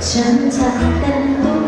잠자는 도